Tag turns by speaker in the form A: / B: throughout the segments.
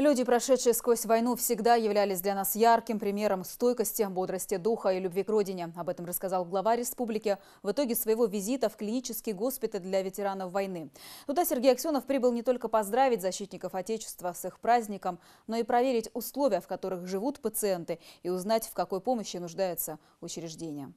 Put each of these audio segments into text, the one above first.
A: Люди, прошедшие сквозь войну, всегда являлись для нас ярким примером стойкости, бодрости духа и любви к родине. Об этом рассказал глава республики в итоге своего визита в клинический госпиталь для ветеранов войны. Туда Сергей Аксенов прибыл не только поздравить защитников Отечества с их праздником, но и проверить условия, в которых живут пациенты, и узнать, в какой помощи нуждается учреждение.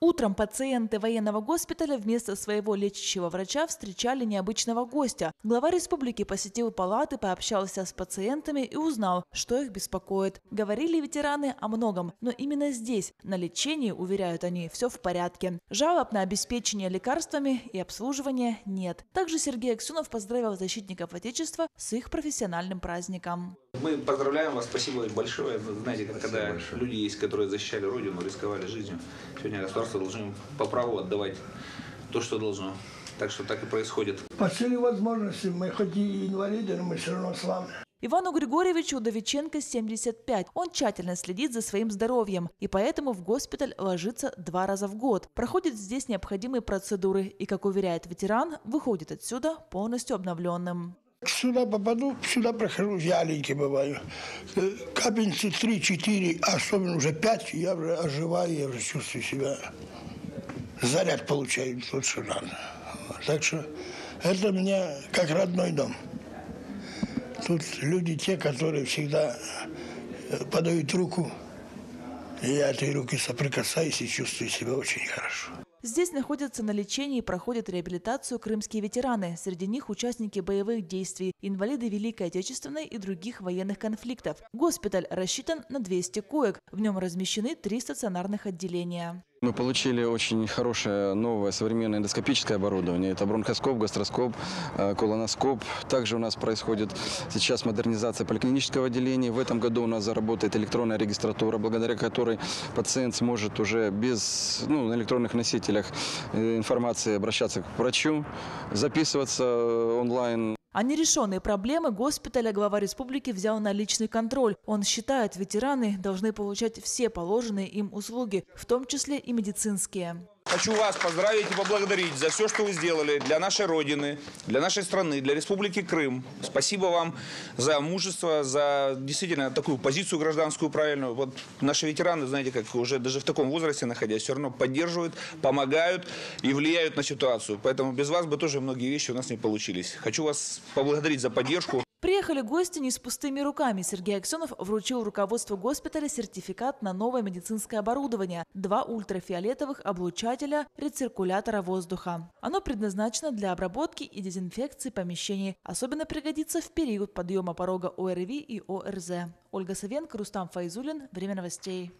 B: Утром пациенты военного госпиталя вместо своего лечащего врача встречали необычного гостя. Глава республики посетил палаты, пообщался с пациентами и узнал, что их беспокоит. Говорили ветераны о многом, но именно здесь, на лечении, уверяют они, все в порядке. Жалоб на обеспечение лекарствами и обслуживание нет. Также Сергей Аксенов поздравил защитников Отечества с их профессиональным праздником.
C: Мы поздравляем вас, спасибо большое. Знаете, когда большое. люди есть, которые защищали Родину, рисковали жизнью, сегодня государство должно по праву отдавать то, что должно. Так что так и происходит.
D: По цели возможности мы хоть и инвалиды, но мы все равно с вами.
B: Ивану Григорьевичу Удовиченко 75. Он тщательно следит за своим здоровьем и поэтому в госпиталь ложится два раза в год. Проходит здесь необходимые процедуры и, как уверяет ветеран, выходит отсюда полностью обновленным.
D: Сюда попаду, сюда прохожу, вяленький бываю. Э, капельницы 3-4, особенно уже 5, я уже оживаю, я уже чувствую себя. Заряд получаю лучше рано. Так что это мне как родной дом. Тут люди те, которые всегда э, подают руку. Я этой руки соприкасаюсь и чувствую себя очень хорошо.
B: Здесь находятся на лечении и проходят реабилитацию крымские ветераны. Среди них участники боевых действий, инвалиды Великой Отечественной и других военных конфликтов. Госпиталь рассчитан на 200 коек. В нем размещены три стационарных отделения.
E: Мы получили очень хорошее новое современное эндоскопическое оборудование. Это бронхоскоп, гастроскоп, э, колоноскоп. Также у нас происходит сейчас модернизация поликлинического отделения. В этом году у нас заработает электронная регистратура, благодаря которой пациент сможет уже без ну, на электронных носителях э, информации обращаться к врачу, записываться э, онлайн.
B: А нерешенные проблемы госпиталя глава республики взял на личный контроль. Он считает, ветераны должны получать все положенные им услуги, в том числе и медицинские.
C: Хочу вас поздравить и поблагодарить за все, что вы сделали для нашей Родины, для нашей страны, для Республики Крым. Спасибо вам за мужество, за действительно такую позицию гражданскую правильную. Вот наши ветераны, знаете, как уже даже в таком возрасте находясь, все равно поддерживают, помогают и влияют на ситуацию. Поэтому без вас бы тоже многие вещи у нас не получились. Хочу вас поблагодарить за поддержку.
B: Приехали гости не с пустыми руками. Сергей Аксенов вручил руководству госпиталя сертификат на новое медицинское оборудование – два ультрафиолетовых облучателя рециркулятора воздуха. Оно предназначено для обработки и дезинфекции помещений. Особенно пригодится в период подъема порога ОРВИ и ОРЗ. Ольга Савенко, Рустам Файзулин. Время новостей.